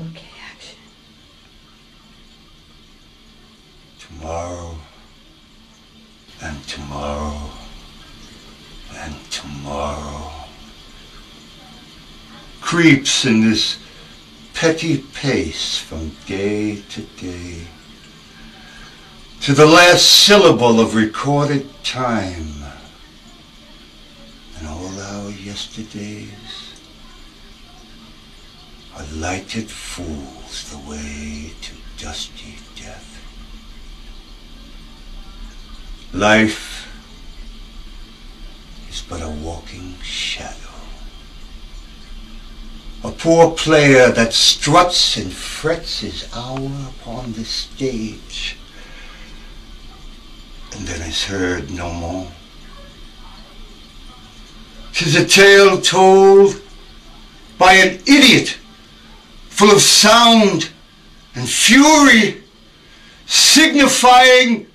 Okay, action. Tomorrow and tomorrow and tomorrow creeps in this petty pace from day to day to the last syllable of recorded time and all our yesterdays are lighted fools the way to dusty death. Life is but a walking shadow. A poor player that struts and frets his hour upon the stage and then is heard no more. Tis a tale told by an idiot full of sound and fury, signifying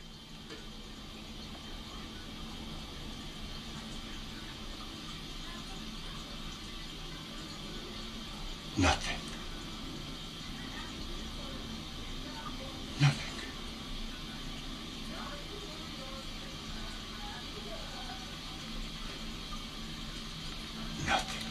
nothing. Nothing. Nothing.